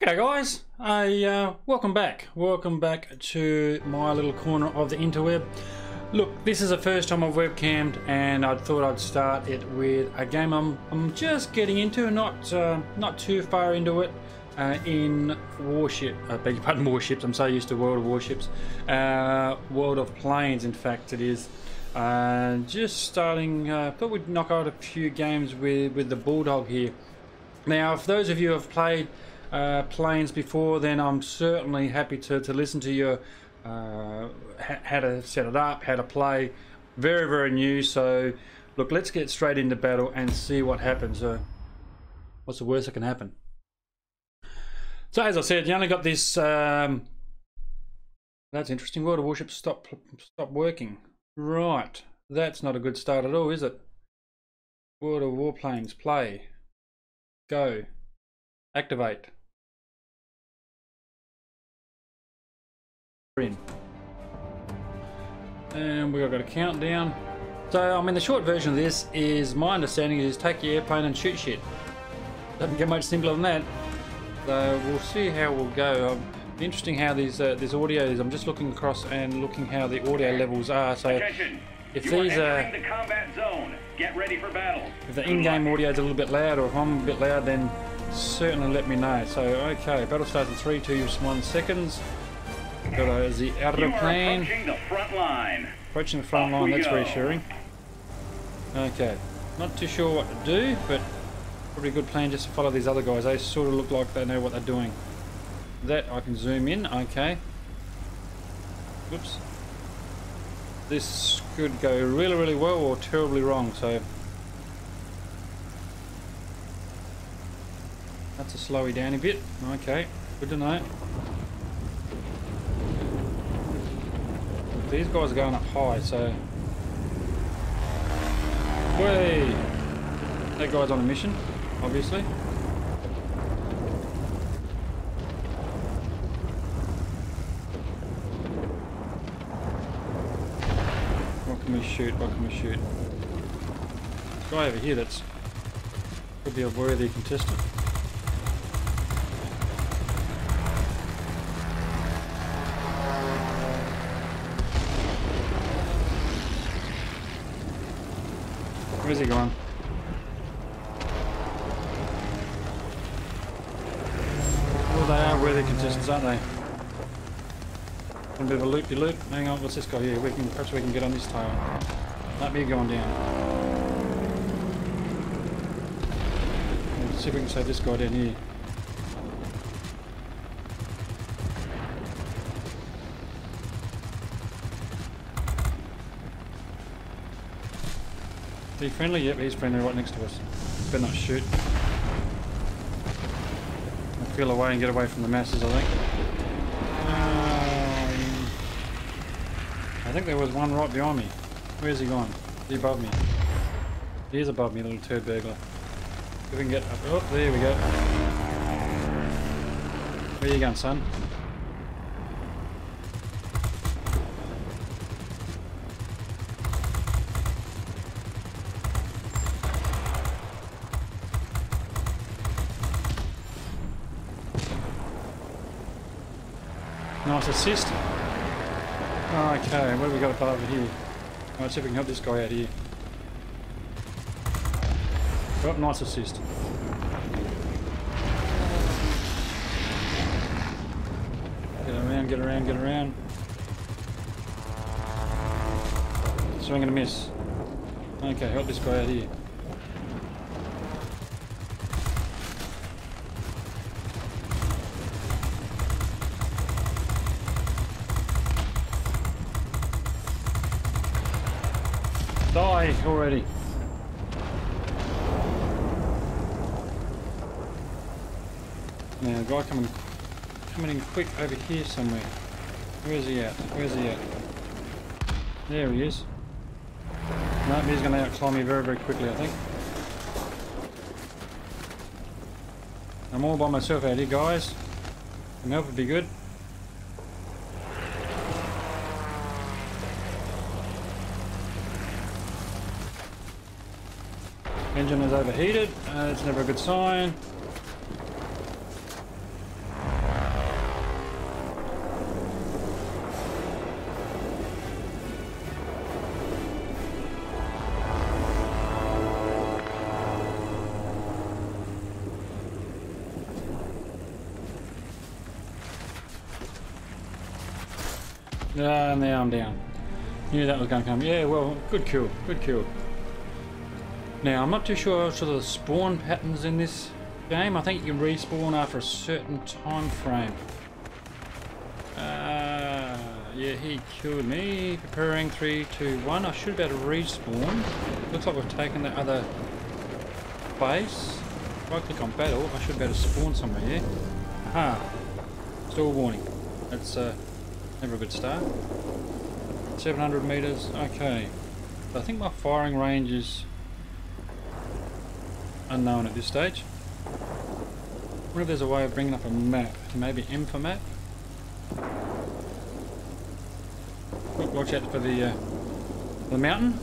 G'day guys, I, uh, welcome back. Welcome back to my little corner of the interweb. Look, this is the first time I've webcammed and I thought I'd start it with a game I'm, I'm just getting into, not uh, not too far into it, uh, in Warship, I beg your pardon, Warships, I'm so used to World of Warships, uh, World of Planes in fact it is. Uh, just starting, uh, thought we'd knock out a few games with, with the Bulldog here. Now, if those of you have played uh, planes before, then I'm certainly happy to, to listen to your uh, how to set it up, how to play. Very, very new. So, look, let's get straight into battle and see what happens. Uh, what's the worst that can happen? So, as I said, you only got this. Um, that's interesting. World of Warships stop stop working. Right, that's not a good start at all, is it? World of Warplanes play. Go. Activate. And we've got a countdown. So, I mean, the short version of this is, my understanding is take your airplane and shoot shit. Doesn't get much simpler than that. So, we'll see how we'll go. Um, interesting how these uh, this audio is. I'm just looking across and looking how the audio levels are. So, Attention. if you these are are the combat zone. Get ready for battle. if the in-game audio is a little bit loud, or if I'm a bit loud, then certainly let me know. So, okay, battle starts in three, two, one seconds. Got a, the are aeroplane. approaching the front line. Approaching the front Off line, that's go. reassuring. Okay, not too sure what to do, but probably a good plan just to follow these other guys. They sort of look like they know what they're doing. That I can zoom in, okay. Whoops. This could go really, really well or terribly wrong, so... That's a slowy down a bit. Okay, good to know. These guys are going up high, so... Way! That guy's on a mission, obviously. What can we shoot? What can we shoot? This guy over here that's... Could be a worthy contestant. Where's he going? Well, they are worthy contestants, aren't they? A bit of a loop-de-loop. Hang on, what's this guy here? We can perhaps we can get on this tail. Might be going down. Let's see if we can save this guy down here. Is friendly? Yep, he's friendly right next to us. Better not shoot. I'll feel away and get away from the masses, I think. Um, I think there was one right behind me. Where's he gone? He above me? He is above me, little turd burglar. If we can get up. Oh, there we go. Where you going, son? Nice assist. Okay, what have we got above over here? Let's see if we can help this guy out here. Oh, nice assist. Get around, get around, get around. Swing and a miss. Okay, help this guy out here. Already. Now, guy coming, coming in quick over here somewhere. Where's he at? Where's he at? There he is. No, he's going to outclimb me very, very quickly, I think. I'm all by myself out here, guys. Some help would be good. Engine is overheated. Uh, it's never a good sign. Ah, now I'm down. Knew that was going to come. Yeah, well, good kill, good kill. Now, I'm not too sure sort of the spawn patterns in this game. I think you can respawn after a certain time frame. Uh, yeah, he killed me. Preparing 3, 2, 1. I should be able to respawn. Looks like we've taken the other base. If I click on battle, I should be able to spawn somewhere here. Aha. Still warning. That's uh, never a good start. 700 meters. Okay. I think my firing range is unknown at this stage. I wonder if there's a way of bringing up a map. Maybe M for map? Watch out for the uh, the mountain.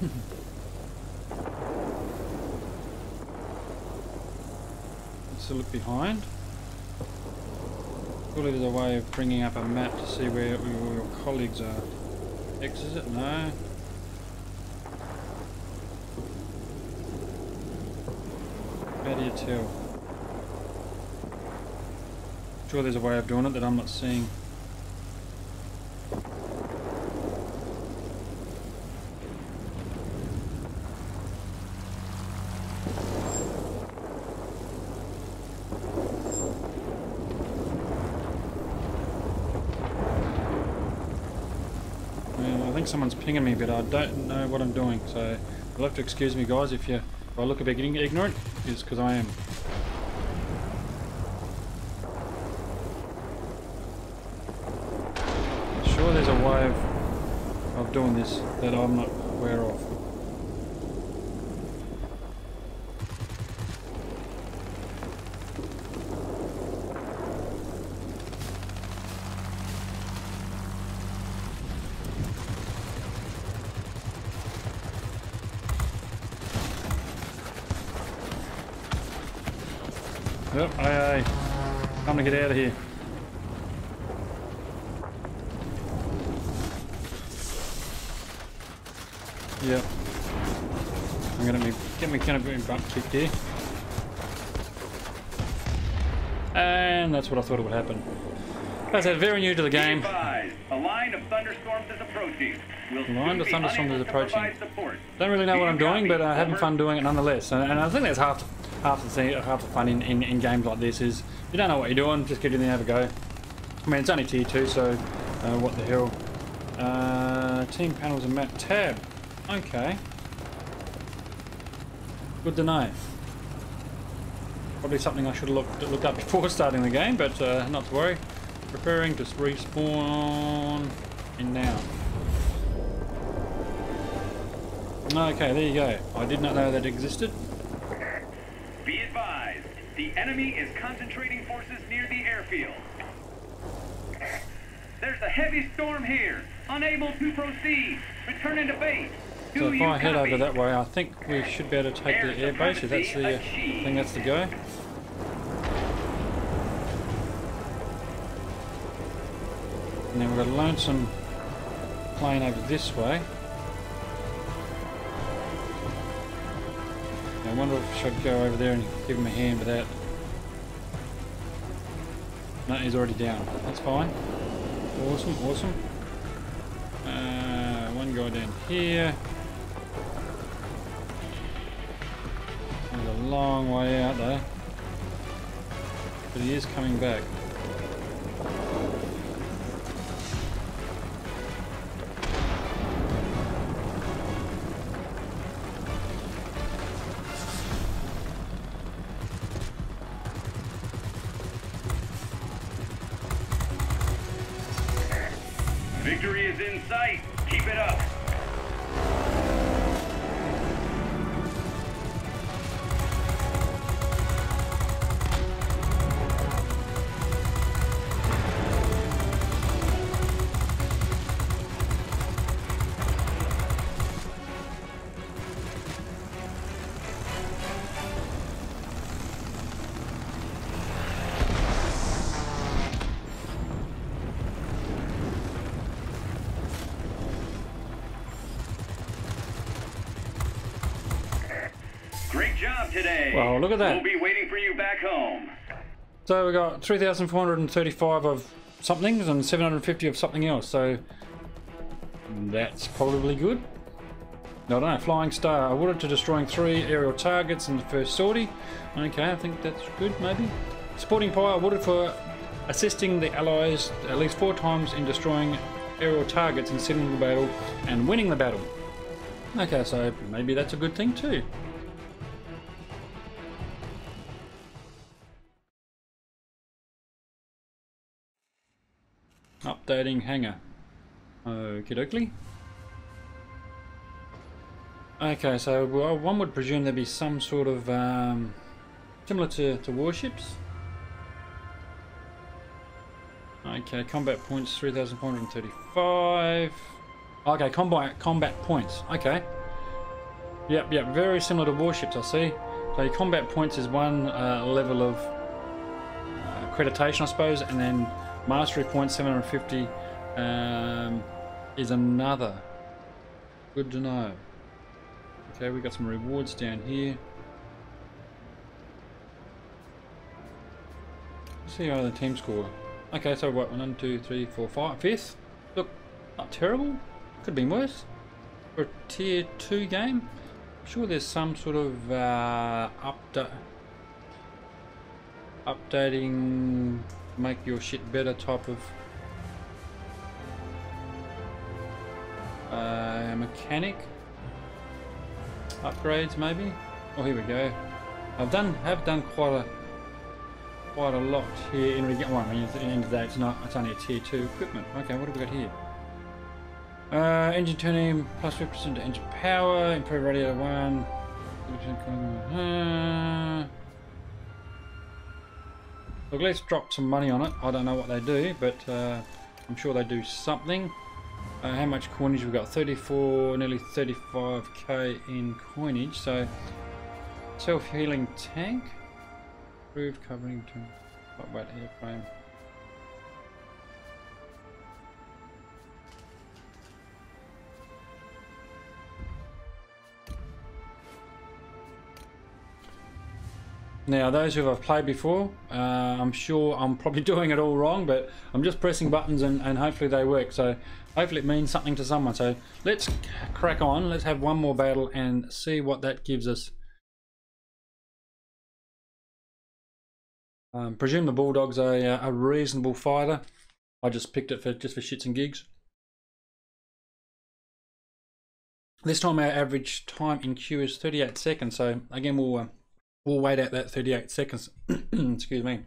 Let's look behind. Surely there's a way of bringing up a map to see where your colleagues are. X is it? No. Do you tell? Sure there's a way of doing it that I'm not seeing. I think someone's pinging me, but I don't know what I'm doing, so you'll have to excuse me, guys, if you if I look a bit ignorant, it's because I am. Sure, there's a way of of doing this that I'm not aware of. Yep, aye aye. Time to get out of here. Yep. I'm gonna be get me kind of getting butt kicked here. And that's what I thought it would happen. As I said, very new to the game. a line of thunderstorms is approaching. We'll Line of thunderstorms is approaching. Don't really know what I'm doing, but uh, having fun doing it nonetheless. And, and I think that's half half the half the fun in, in, in games like this is you don't know what you're doing, just get in there, have a go. I mean, it's only tier two, so uh, what the hell? Uh, team panels and map tab. Okay. Good to know. Probably something I should have looked, looked up before starting the game, but uh, not to worry. Preparing to respawn in now. Okay, there you go. I did not know that existed. Be advised, the enemy is concentrating forces near the airfield. There's a heavy storm here. Unable to proceed. Return into base. So if I head copy? over that way, I think we should be able to take the Air air base. If that's the uh, thing that's the go. And then we've got a lonesome plane over this way. I wonder if I should go over there and give him a hand with that. No, he's already down. That's fine. Awesome, awesome. Uh, one guy down here. He's a long way out there. But he is coming back. Today. Wow, look at that. We'll be waiting for you back home. So we got 3,435 of somethings and 750 of something else. So that's probably good. No, I don't know. Flying Star. Awarded to destroying three aerial targets in the first sortie. Okay, I think that's good, maybe. Supporting Fire. Awarded for assisting the Allies at least four times in destroying aerial targets in settling the battle and winning the battle. Okay, so maybe that's a good thing too. Updating hangar. Okie dokie. Okay, so well, one would presume there'd be some sort of um, similar to, to warships. Okay, combat points 3,435. Okay, combat combat points. Okay. Yep, yep, very similar to warships, I see. So combat points is one uh, level of uh, accreditation, I suppose, and then mastery points 750 um, is another. Good to know. Okay, we got some rewards down here. Let's see how the team score. Okay, so what? One, two, three, four, five, fifth. Look, not terrible. Could have been worse. For a tier two game, I'm sure there's some sort of uh, update, updating, make your shit better type of uh, mechanic upgrades maybe. Oh, here we go. I've done have done quite a quite a lot here in regard. Well, at the end of the day, it's not. It's only a tier two equipment. Okay, what have we got here? Uh, engine tuning plus 50% engine power, improve radiator one. Uh, look, let's drop some money on it. I don't know what they do, but uh, I'm sure they do something. Uh, how much coinage we've got? 34, nearly 35k in coinage. So, self-healing tank. Improved covering to lightweight airframe. Now, those who have played before, uh, I'm sure I'm probably doing it all wrong, but I'm just pressing buttons and, and hopefully they work. So hopefully it means something to someone. So let's crack on. Let's have one more battle and see what that gives us. Um, presume the Bulldog's a, a reasonable fighter. I just picked it for just for shits and gigs. This time our average time in queue is 38 seconds. So again, we'll uh, we'll wait out that 38 seconds. Excuse me.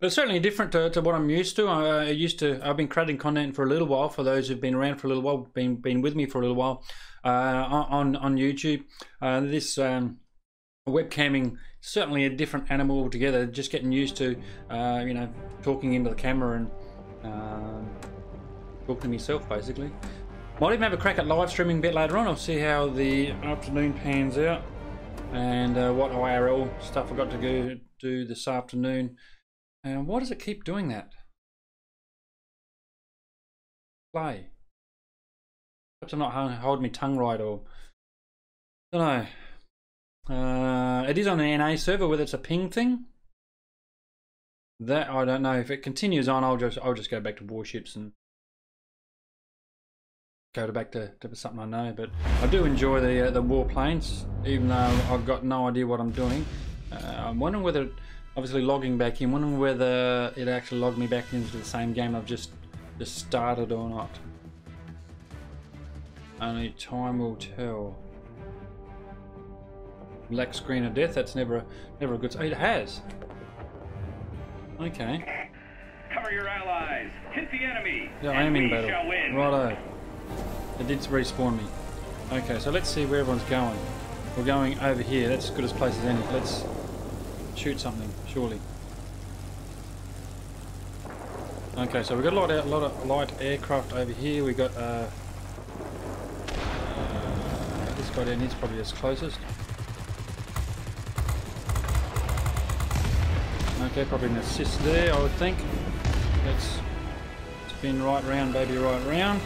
But it's certainly different to, to what I'm used to. I, used to. I've been creating content for a little while. For those who've been around for a little while, been been with me for a little while uh, on on YouTube. Uh, this um, webcamming certainly a different animal altogether. Just getting used to, uh, you know, talking into the camera and um, talking to myself basically. Might even have a crack at live streaming a bit later on. I'll see how the afternoon pans out and uh, what IRL stuff I got to go do this afternoon. And why does it keep doing that? Play. Perhaps I'm not holding my tongue right or... I don't know. Uh, it is on the NA server, whether it's a ping thing. That I don't know. If it continues on, I'll just I'll just go back to warships and go to back to, to something I know. But I do enjoy the uh, the warplanes, even though I've got no idea what I'm doing. Uh, I'm wondering whether obviously logging back in, wondering whether it actually logged me back into the same game I've just just started or not. Only time will tell. Black screen of death, that's never a, never a good... Oh, it has! Okay. Cover your allies! Hit the enemy! Yeah, aiming battle. Righto. It did respawn me. Okay, so let's see where everyone's going. We're going over here, that's as good as place as any. Let's shoot something, surely. Okay, so we've got a lot, of, a lot of light aircraft over here. We've got uh, uh, this guy down here's probably as closest. Okay, probably an assist there, I would think. Let's spin right round, baby, right round,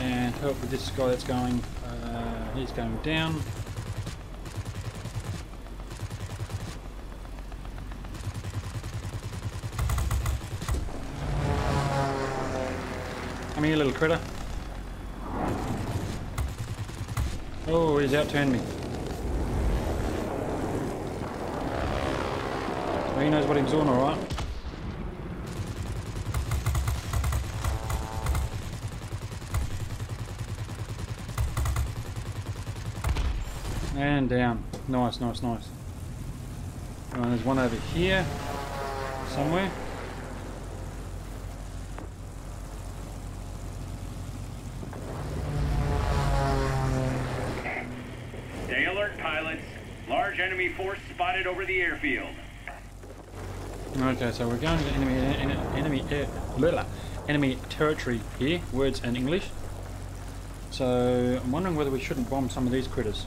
and help with this guy that's going. Uh, he's going down. Come here, little critter. Oh, he's outturned me. Well, he knows what he's doing, alright. And down. Nice, nice, nice. Oh, there's one over here. Somewhere. Stay alert, pilots. Large enemy force spotted over the airfield. Okay, so we're going to enemy en- enemy enemy territory here. Words and English. So I'm wondering whether we shouldn't bomb some of these critters.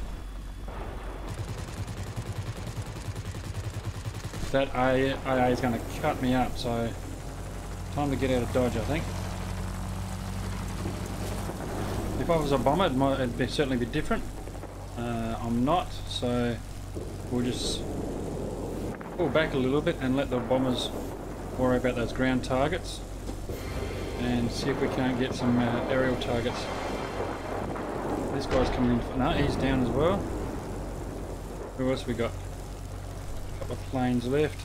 That IA is going to cut me up, so time to get out of dodge, I think. If I was a bomber, it might it'd be, certainly be different. Uh, I'm not, so we'll just pull back a little bit and let the bombers worry about those ground targets and see if we can't get some uh, aerial targets. This guy's coming in. No, he's down as well. Who else we got? Couple of planes left.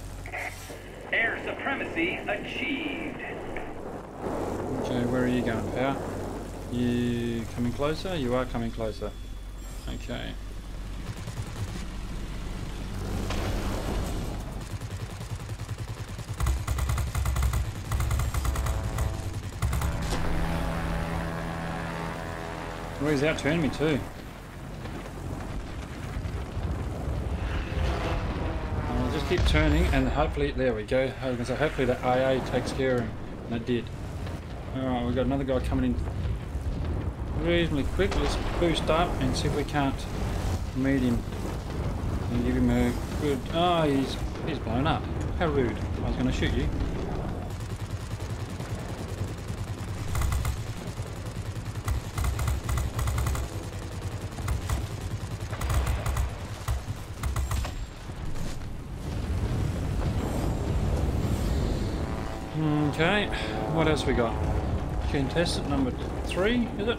Air supremacy achieved. Okay, where are you going, pal? You coming closer? You are coming closer. Okay. Well, he's outturning me too. I'll just keep turning and hopefully, there we go. Say, hopefully the IA takes care of him. And it did. Alright, we've got another guy coming in reasonably quick. Let's boost up and see if we can't meet him and give him a good... Oh, he's, he's blown up. How rude. I was going to shoot you. Okay, what else we got? Contestant number three, is it?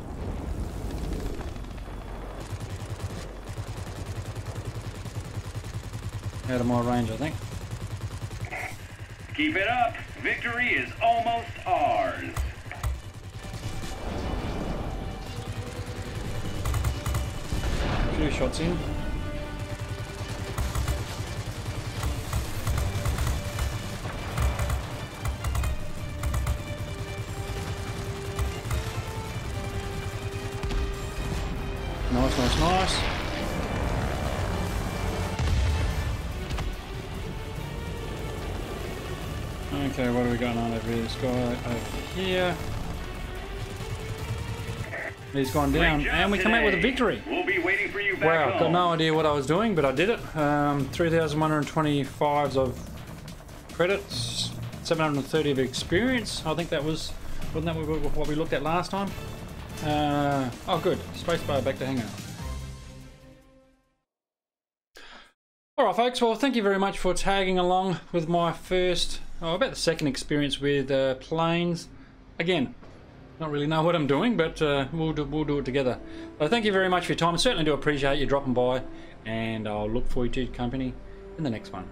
Out of my range, I think. Keep it up. Victory is almost ours. A few shots in. Okay, what are we going on over here? This guy over here. He's gone down, and we come out with a victory. We'll be waiting for you back Wow, home. got no idea what I was doing, but I did it. Um, 3,125s of credits, 730 of experience. I think that was, wasn't that what we- what we looked at last time? Uh, oh, good. Spacebar back to hangout. Alright, folks, well, thank you very much for tagging along with my first, oh, about the second experience with uh, planes. Again, not really know what I'm doing, but uh, we'll, do, we'll do it together. But thank you very much for your time. I certainly do appreciate you dropping by, and I'll look forward to your company in the next one.